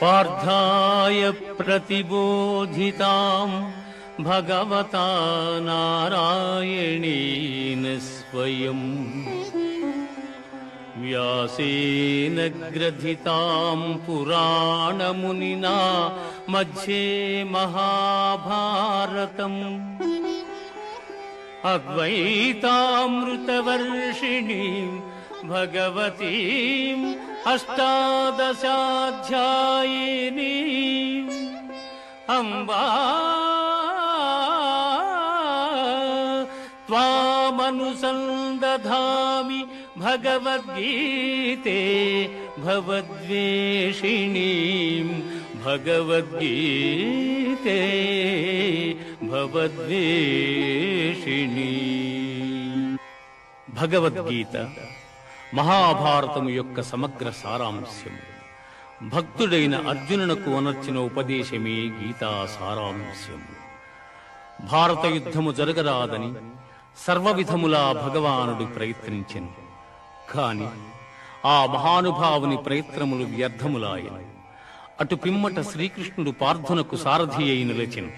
पार्थाय प्रतिबोधिताम् भगवता नारायणेन स्वयम् व्यासेन ग्रथिताम् पुराणमुनिना मध्ये महाभारतम्। अद्वैतामृतवर्षिणीम् भगवतीम् अष्टादशाध्यायिनी अम्बा त्वामनुसन्दधामि भगवद्गीते भवद्वेषिणीम् भगवद्गीते भवद्वेषिणी। भगवद्गीता। మహాభారతము యొక్క సమగ్ర సారాంశం భక్తుడైన అర్జునునకు అనర్చిన ఉపదేశమే గీతా సారాంశం భారత యుద్ధము జరగరాదని సర్వవిధములా భగవానుడు ప్రయత్నించను. కాని ఆ మహానుభావుని ప్రయత్నములు వ్యర్థములాయను. అటు పిమ్మట శ్రీకృష్ణుడు పార్థునకు సారథి అయి నిలిచెను.